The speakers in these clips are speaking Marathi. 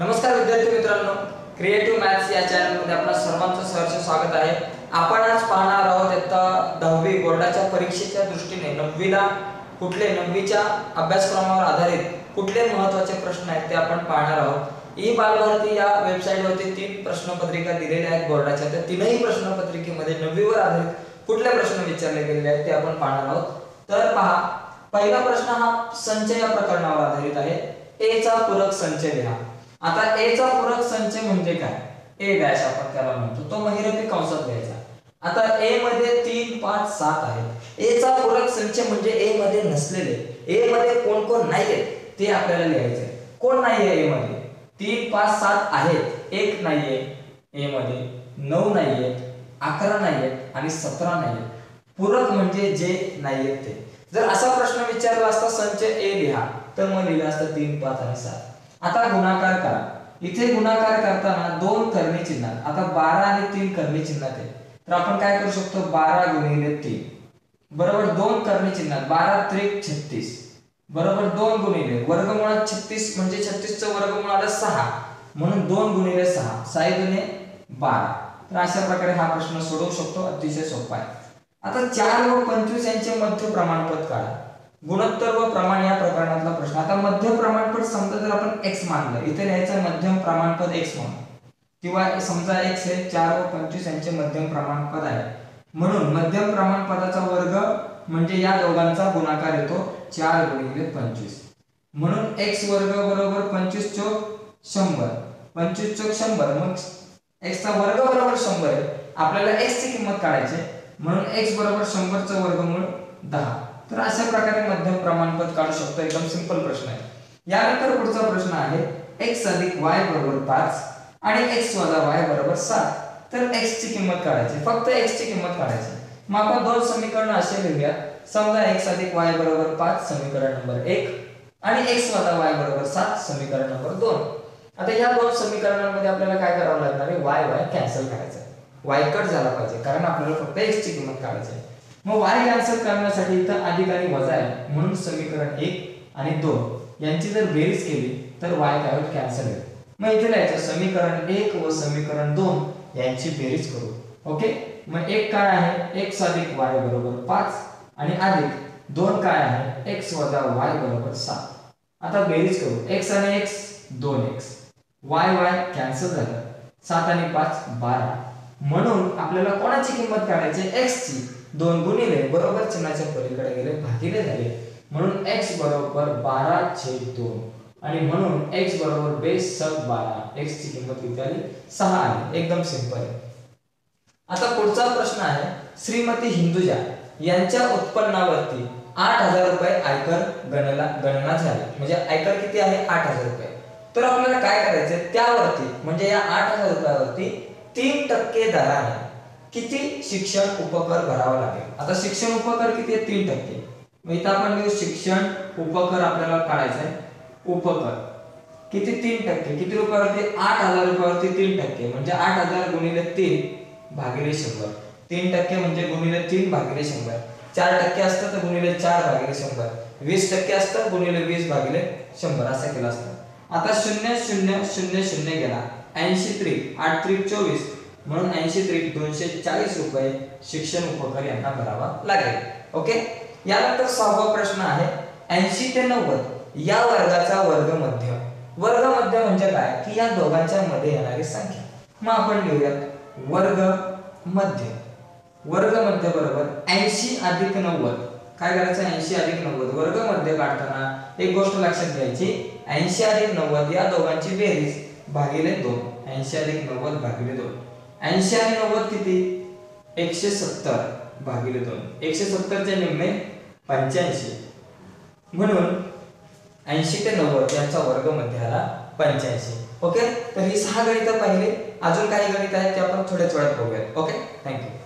नमस्कार विद्यार्थी मित्रांनो. क्रिएटिव्ह मॅथ्स या चॅनलमध्ये आपलं सर्वांचं सहर्ष स्वागत आहे. आपण आज पाहणार आहोत इयत्ता दहावी बोर्डाच्या परीक्षेच्या दृष्टीने नववीला कुठले नववीच्या अभ्यासक्रमावर आधारित कुठले महत्त्वाचे प्रश्न आहेत ते आपण पाहणार आहोत. ई बालभारती या वेबसाईटवरती तीन प्रश्नपत्रिका दिलेल्या आहेत बोर्डाच्या. त्या तीनही प्रश्नपत्रिकेमध्ये नववीवर आधारित कुठले प्रश्न विचारले गेलेले आहेत ते आपण पाहणार आहोत. तर पहा पहिला प्रश्न हा संचय या प्रकरणावर आधारित आहे. ए चा पूरक संचय लिहा. आता ए चा पूरक संच म्हणजे काय? ए डॅश आपण त्याला म्हणतो. तो महिरपी कंसात घ्यायचा. आता ए मध्ये तीन पाच सात आहे ए चा पूरक संच म्हणजे ए मध्ये नसलेले. ए मध्ये कोण कोण नाहीये ते आपल्याला लिहायचे कोण नाहीये ए मध्ये? तीन पाच सात आहेत. एक नाहीये ए मध्ये. नऊ नाहीये. अकरा नाहीयेत आणि सतरा नाहीयेत पूरक म्हणजे जे नाहीयेत ते. जर असा प्रश्न विचारला असता संच ए लिहा. तर मग लिहिलं असतं तीन पाच आणि सात. आता गुणाकार करा. इथे गुणाकार करताना दोन कर्मी चिन्हात आता बारा आणि तीन करणी चिन्हात आहे. तर आपण काय करू शकतो? बारा गुणिले तीन. बरोबर दोन कर्मी चिन्हात बारा त्रिक छत्तीस. बरोबर दोन गुणिले वर्गमुळात छत्तीस म्हणजे छत्तीसचं वर्गमुळ आलं सहा. म्हणून दोन गुणिले सहा साई दुने बारा. तर अशा प्रकारे हा प्रश्न सोडवू शकतो अतिशय सोपा आहे. आता चार व पंचवीस यांचे मध्य प्रमाणपद काढा. गुणोत्तर व प्रमाण या प्रकरणातला प्रश्न. आता मध्यम प्रमाणपद समजा जर आपण एक्स मानलं इथे लिहायचं मध्यम प्रमाणपद एक्स म्हणून. किंवा समजा एक्स हे चार व पंचवीस यांचे मध्यम प्रमाणपद आहे. म्हणून मध्यम प्रमाणपदाचा वर्ग म्हणजे या दोघांचा गुणाकार येतो चार गुणिले पंचवीस. म्हणून एक्स वर्ग बरोबर पंचवीस चोक शंभर. पंचवीस चोक शंभर. मग एक्सचा वर्ग बरोबर शंभर आहे. आपल्याला एक्स ची किंमत काढायची आहे. म्हणून एक्स बरोबर शंभरचं वर्गमूळ दहा. तर अशा प्रकारे मध्यम प्रमाणपद काढू शकतो. एकदम सिंपल प्रश्न आहे. यानंतर पुढचा प्रश्न आहे एक्स अधिक वाय बरोबर पाच आणि एक्स वजा वाय बरोबर सात. तर एक्स ची किंमत काढायची. फक्त एक्स ची किंमत काढायची. मग आपण दोन समीकरण असे लिहूया समजा एक्स अधिक वाय बरोबर पाच समीकरण नंबर एक आणि एक्स वजा वाय बरोबर सात समीकरण नंबर दोन. आता या दोन समीकरणांमध्ये आपल्याला काय करावं लागणार आहे? वाय वाय कॅन्सल करायचं वाय कट झाला पाहिजे. कारण आपल्याला फक्त एक्सची किंमत काढायची आहे. मग वाय कॅन्सल करण्यासाठी इथं अधिक आणि वजा आहे. म्हणून समीकरण एक आणि दोन यांची जर बेरीज केली तर वाय काय कॅन्सल होईल. मग इथे लिहायचं समीकरण एक व समीकरण दोन यांची बेरीज करू. ओके? मग एक काय आहे? एक्स अधिक वाय बरोबर पाच आणि अधिक दोन काय आहे? एक्स वजा वाय बरोबर सात. आता बेरीज करू. एक्स आणि एक्स दोन एक्स वाय वाय कॅन्सल झालं. सात आणि पाच बारा. म्हणून आपल्याला कोणाची किंमत काढायची? एक्सची दोन गुणिले बरोबर चिन्हाच्या पलीकडे गेले भागिले झाले. म्हणून एक्स बरोबर बारा छेद दोन. आणि म्हणून एक्स बरोबर बेस सब बारा. एक्सची किंमत किती आली? सहा आली. एकदम सिंपल आहे. आता पुढचा प्रश्न आहे श्रीमती हिंदुजा यांच्या उत्पन्नावरती आठ हजार रुपये आयकर गणना गणना झाली. म्हणजे आयकर किती आहे? आठ हजार रुपये. तर आपल्याला काय करायचंय? त्यावरती म्हणजे या आठ हजार रुपयावरती तीन टक्के दराने किती शिक्षण उपकर भरावं लागेल? आता शिक्षण उपकर किती आहे तीन टक्के. मग इथं आपण लिहू शिक्षण उपकर आपल्याला काढायचा आहे उपकर. किती? तीन टक्के. किती रुपयावरती? आठ हजार रुपयावरती तीन टक्के. म्हणजे आठ हजार गुणिले तीन भागिले शंभर. तीन टक्के म्हणजे गुणिले तीन भागिले शंभर. चार टक्के असतं तर गुणिले चार भागिले शंभर. वीस टक्के असतं गुणिले वीस भागिले शंभर. असं केलं असतं. आता शून्य शून्य शून्य शून्य गेला. ऐंशी त्रिक आठ त्रिक चोवीस. म्हणून ऐंशी त्रिक दोनशे चाळीस रुपये शिक्षण उपकर यांना भरावा लागेल. ओके यानंतर सहावा प्रश्न आहे ऐंशी ते नव्वद या वर्गाचा वर्ग मध्य वर्ग मध्य म्हणजे काय? की या दोघांच्या मध्ये येणारी संख्या. मग आपण लिहूयात वर्ग मध्य वर्ग मध्य बरोबर ऐंशी अधिक नव्वद. काय करायचं? ऐंशी अधिक नव्वद. वर्ग मध्य काढताना एक गोष्ट लक्षात घ्यायची. ऐंशी अधिक नव्वद या दोघांची बेरीज भागिले दोन. ऐंशी अधिक नव्वद भागिले दोन. ऐंशी आणि नव्वद किती? एकशे सत्तर भागिले दोन. एकशे सत्तरचे निम्मे पंच्याऐंशी. म्हणून ऐंशी ते नव्वद यांचा वर्गमध्ये आला पंच्याऐंशी. ओके? तर ही सहा गणित पाहिली. अजून काही गणित आहेत ते आपण थोड्याच वेळात बघूयात. ओके? थँक्यू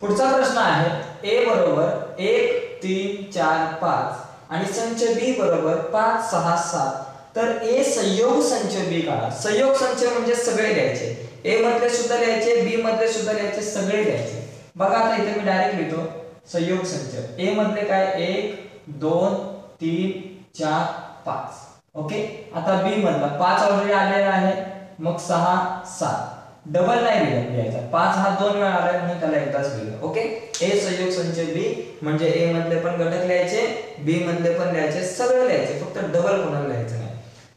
पुढचा प्रश्न आहे ए बरोबर एक तीन चार पाच. आणि संच बी बरोबर पाच सहा सात. तर ए संयोग संच बी काढा. संयोग संच म्हणजे सगळे लिहायचे ए मधले सुद्धा लिहायचे बी मधले सुद्धा लिहायचे सगळे द्यायचे. बघा आता इथे मी डायरेक्ट लिहितो. संयोग संच ए मधले काय? एक दोन तीन चार पाच. ओके? आता बी मधला. पाच ऑलरेडी आलेला आहे. मग सहा सात. डबल नाही लिहायचा पाच हा दोन वेळा आलाय म्हणून त्याला एकदाच लिहिलं ओके? ए संयोग संच बी म्हणजे ए मधले पण घटक लिहायचे बी मधले पण लिहायचे सगळं लिहायचे. फक्त डबल कोणाला लिहायचं नाही.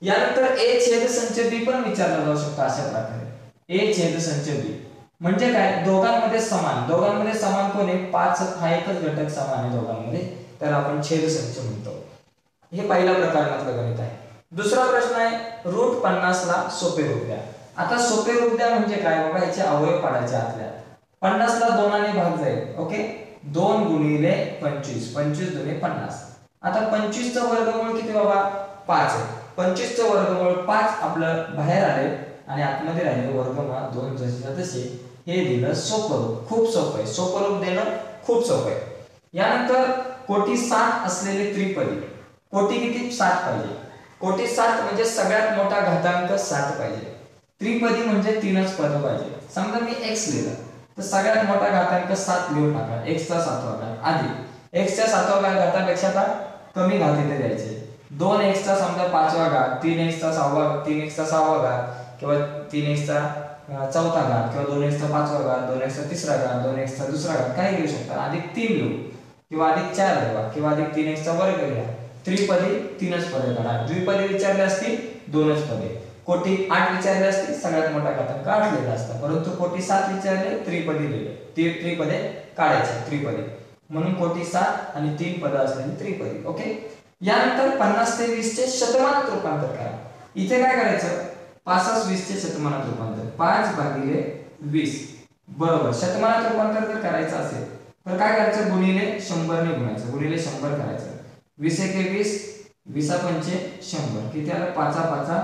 यानंतर ए छेद संच बी पण विचारला जाऊ शकतो अशा प्रकारे. ए छेद संच बी. म्हणजे काय? दोघांमध्ये समान. दोघांमध्ये समान कोण आहे? पाच हा एकच घटक समान आहे दोघांमध्ये. तर आपण छेद संच म्हणतो. हे पहिला प्रकारातलं गणित आहे. दुसरा प्रश्न आहे रूट पन्नास ला सोपे रूप द्या. आता सोपे रूप द्या म्हणजे काय? बघा याचे अवयव पाडायचे आतल्या. पन्नास ला दोनाने भाग जाईल. ओके? दोन गुणिले पंचवीस. पंचवीस दोन्ही पन्नास. आता पंचवीसचा वर्गमूळ किती बाबा? पाच आहे. पंचवीसचं वर्गमूळ पाच आपलं बाहेर आले आणि आतमध्ये राहिले वर्गमूळ दोन जसे तसे हे दिलं सोपरूप. खूप सोपं आहे. सोपरूप देणं खूप सोपं आहे. यानंतर कोटी सात असलेले त्रिपदी. कोटी किती? सात पाहिजे. कोटी सात म्हणजे सगळ्यात मोठा घातांक सात पाहिजे. त्रिपदी म्हणजे तीनच पद पाहिजे. समजा मी एक्स लिहिलं. तर सगळ्यात मोठा घातांक सात लिहून टाका एक्सचा सातवा घात आधी. एक्सच्या सातवा घातापेक्षा आता कमी घात इथे द्यायचे दोन एक्सचा समजा पाचवा घात तीन एक्सचा सहावा तीन एक्सचा सहावा घात किंवा तीन एक्सचा चौथा घात किंवा दोन एक्सचा पाचवा घात दोन एक्सचा तिसरा घात दोन एक्सचा दुसरा घात काही लिहू शकता. अधिक तीन लिहू किंवा अधिक चार लिहा किंवा अधिक तीन एक्सचा वर्ग लिहा त्रिपदी तीनच पदे काढा. द्विपदी विचारले असतील दोनच पदे. कोटी आठ विचारले असतील सगळ्यात मोठा घातांक आठ लिहिला असता. परंतु कोटी सात विचारले त्रिपदी लिहिले ते त्रिपदे काढायचे त्रिपदी. म्हणून कोटी सात आणि तीन पद असलेली त्रिपदी ओके? यानंतर पन्नास ते वीसचे शतमानात रूपांतर करा. इथे काय करायचं? पासष्ट वीसचे शतमानात रूपांतर. पाच भागिले वीस. बरोबर. शतमानात रूपांतर जर करायचं असेल तर काय करायचं? गुणिले शंभरने गुणायचं. गुणिले शंभर करायचं. वीस एके वीस वीसा पंचे शंभर. किती आलं? पाचा पाचा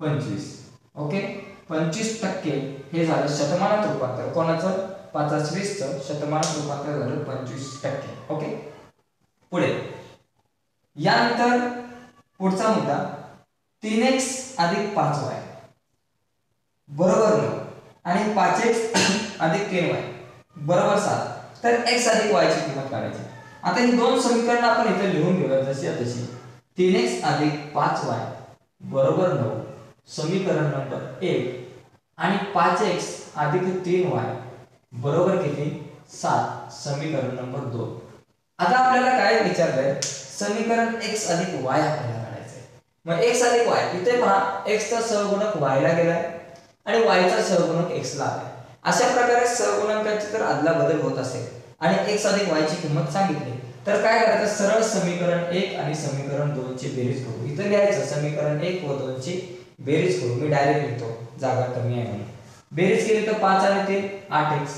पंचवीस. ओके? पंचवीस टक्के हे झालं शतमानात रूपांतर. कोणाचं? पाचास वीसचं शतमानात रूपांतर झालं पंचवीस टक्के. ओके? पुढे. यानंतर पुढचा मुद्दा तीन एक्स अधिक पाच वाय बरोबर नऊ आणि पाच एक्स अधिक तीन वाय बरोबर सात. तर एक्स अधिक वायची किंमत काढायची. आता ही दोन समीकरण आपण इथे लिहून घेऊया जशी तशी. तीन एक्स अधिक पाच वाय बरोबर नऊ समीकरण नंबर एक. आणि पाच एक्स अधिक तीन वाय बरोबर किती? सात. समीकरण नंबर दोन. आता आपल्याला काय विचारलंय? समीकरण एक्स अधिक वाय आपल्याला काढायचंय. मग एक्स अधिक वाय इथे पहा एक्स चा सहगुणक वाय ला गेलाय आणि वाय चा सहगुणक एक्स ला आलाय. अशा प्रकारे सहगुणकांची तर आदला बदल होत असेल. आणि एक्स अधिक वायची किंमत सांगितली. तर काय करायचं? सरळ समीकरण एक आणि समीकरण दोन ची बेरीज करू. इथं लिहायचं समीकरण एक व दोन ची बेरीज करू. मी डायरेक्ट लिहितो. जागा कमी आहे म्हणून. बेरीज केली तर पाच आणि तीन आठ एक्स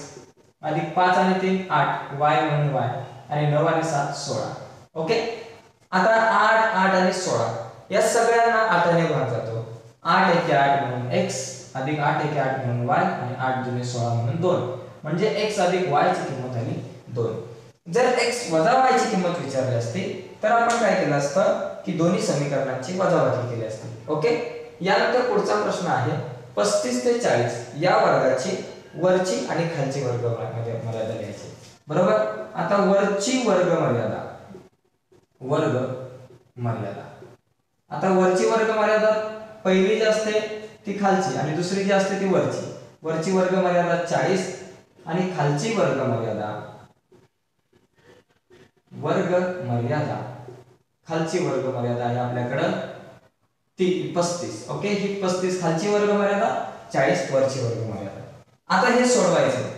अधिक पाच आणि तीन आठ. वाय म्हणून वाय आणि नऊ आणि सात सोळा. ओके? आता आठ आठ आणि सोळा. या सगळ्यांना आठाने भाग जातो. आठ एके आठ म्हणून एक्स अधिक आठ एके आठ म्हणून वाय आणि आठ जुने सोळा म्हणून दोन. म्हणजे एक्स अधिक वाय ची किंमत आली दोन. जर एक्स वजा वाय ची किंमत विचारली असती तर आपण काय केलं असतं की दोन्ही समीकरणांची वजाबाकी केली असती. ओके? यानंतर पुढचा प्रश्न आहे. पस्तीस ते चाळीस या वर्गाची वरची आणि खालची वर्ग मर्यादा लिहायची. बरोबर? आता वरची वर्ग मर्यादा वर्ग मर्यादा. आता वरची वर्ग मर्यादा पहिली जी असते ती खालची आणि दुसरी जी असते ती वरची. वरची वर्ग मर्यादा चाळीस आणि खालची वर्ग मर्यादा. वर्ग मर्यादा. खालची वर्ग मर्यादा आहे आपल्याकडं ती पस्तीस. ओके? ही पस्तीस खालची वर्ग मर्यादा चाळीस वरची वर्ग मर्यादा. आता हे सोडवायचं.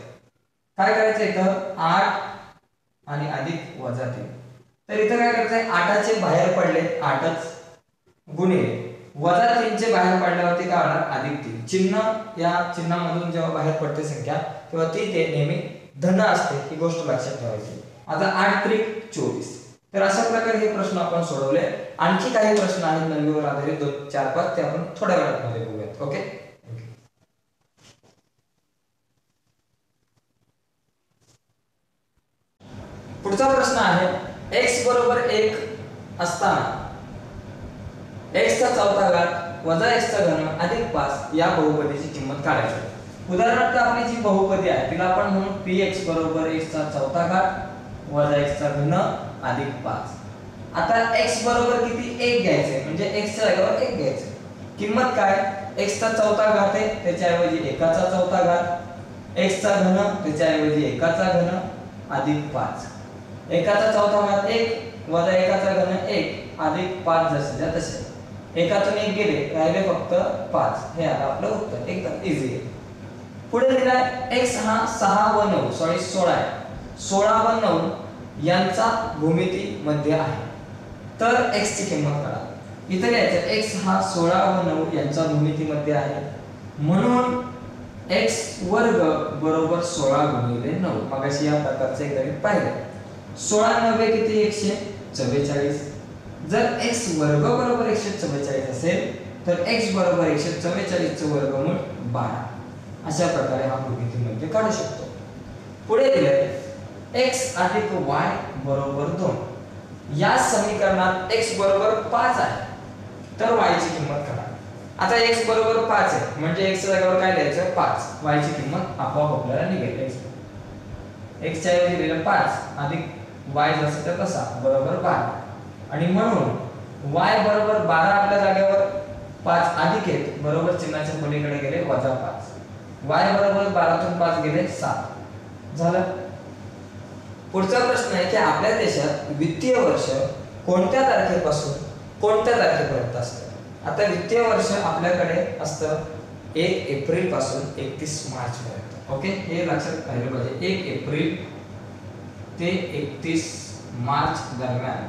काय करायचं इथं? आठ आणि अधिक वजा तीन. तर इथं काय करायचंय आठाचे बाहेर पडले आठच गुणिले वजा तीनचे बाहेर पडल्यावरती काय होणार? अधिक तीन चिन्ह या चिन्हामधून जेव्हा बाहेर पडते संख्या तेव्हा ती ते नेहमी धन असते ही गोष्ट लक्षात ठेवायची. आता आठ त्रिक चोवीस. तर अशा प्रकारे हे प्रश्न आपण सोडवले. आणखी काही प्रश्न आहेत नवीवर आधारित दोन चार पाच ते आपण थोड्या वेळात मध्ये बघूयात ओके? पुढचा प्रश्न आहे x बरोबर एक असताना. X चा चौथा घात वजा x चा घन अधिक पाच या बहुपदीची किंमत काढायची. उदाहरणार्थ आपली जी बहुपदी आहे तिला आपण म्हणू एक्स बरोबर एक्सचा चा चौथा घात वजा x चा घन अधिक पाच. आता x बरोबर किती? एक घ्यायचंय. म्हणजे x च्या जागेवर एक घ्यायचं किंमत काय? X चा चौथा घात आहे त्याच्याऐवजी एकाचा चौथा घात. X चा घन त्याच्याऐवजी एकाचा घन अधिक पाच. एकाचा चौथा घात एक वजा एकाचा घन एक अधिक पाच जसे तसे. एकातून एक गेले राहिले फक्त पाच. हे आलं आपलं उत्तर. एकदम इझी आहे. पुढे दिलाय एक्स हा सहा व नऊ सॉरी सोळा आहे. सोळा व नऊ यांचा भूमिती मध्ये आहे. तर एक्सची किंमत काढा. इथे घ्यायचं एक्स हा सोळा व नऊ यांचा भूमितीमध्ये आहे. म्हणून एक्स वर्ग बरोबर सोळा गुणिले नऊ. मगाशी या प्रकारचे एक गणित पाहिलं. सोळा नव्हे किती एकशे? चव्वेचाळीस. जर एक्स वर्ग बरोबर एकशे चव्वेचाळीस असेल तर एक्स बरोबर एकशे चव्वेचाळीस वर्गमूळ बारा. अशा प्रकारे हा भूमितीमध्ये म्हणजे काढू शकतो. पुढे दिले एक्स अधिक वाय बरोबर दोन. या समीकरणात एक्स बरोबर पाच आहे. तर वायची किंमत काढा. आता एक्स बरोबर पाच आहे. म्हणजे एक्स जागेवर काय द्यायचं पाच. वायची ची किंमत आपोआप आपल्याला निघेल. एक्स एक्सच्या दिलेलं ऐवजी पाच अधिक वाय जसा तर तसा बरोबर बारा. आणि म्हणून वाय बरोबर बारा आपल्या जागेवर पाच अधिक आहेत. बरोबर चिन्हाच्या पलीकडे गेले वजा पाच. वाय बरोबर बारातून पाच गेले सात. झालं? पुढचा प्रश्न आहे की आपल्या देशात वित्तीय वर्ष कोणत्या तारखेपासून कोणत्या तारखेपर्यंत असतं? आता वित्तीय वर्ष आपल्याकडे असतं एक एप्रिलपासून एकतीस मार्च पर्यंत ओके? हे लक्षात राहिलं पाहिजे. एक एप्रिल ते एकतीस मार्च दरम्यान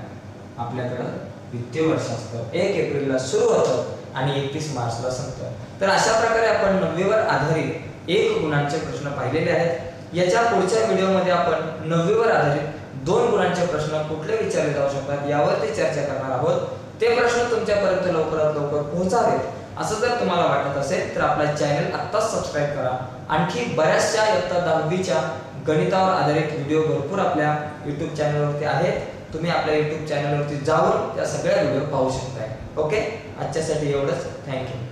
आपल्याकडं वित्तीय वर्ष असतं. एक एप्रिलला सुरू होतं आणि एकतीस मार्चला संपतं. तर अशा प्रकारे आपण नववीवर आधारित एक गुणांचे प्रश्न पाहिलेले आहेत. याच्या पुढच्या व्हिडिओमध्ये आपण नववीवर आधारित दोन गुणांचे प्रश्न कुठले विचारले जाऊ शकतात यावरती चर्चा करणार आहोत. ते प्रश्न तुमच्यापर्यंत लवकरात लवकर पोहोचावेत. असं जर तुम्हाला वाटत असेल तर आपला चॅनल आत्ताच सबस्क्राईब करा. आणखी बऱ्याचशा इयत्ता दहावीच्या गणितावर आधारित व्हिडिओ भरपूर आपल्या युट्यूब चॅनलवरती आहेत. तुम्ही आपल्या युट्यूब चॅनलवरती जाऊन त्या सगळ्या व्हिडिओ पाहू शकताय. ओके आजच्यासाठी एवढंच. थँक्यू